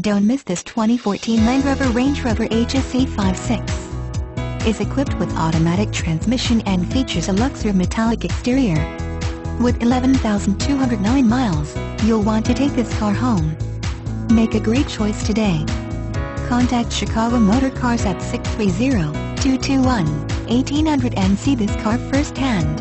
Don't miss this 2014 Land Rover Range Rover HSE 56. Is equipped with automatic transmission and features a Luxor Metallic exterior. With 11,209 miles, you'll want to take this car home. Make a great choice today. Contact Chicago Motor Cars at 630-221-1800 and see this car firsthand.